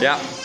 Ja.